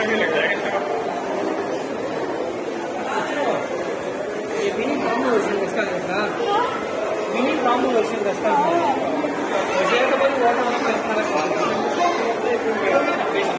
ये mini combo version इसका था मिनी कॉम्बो वर्जन इसका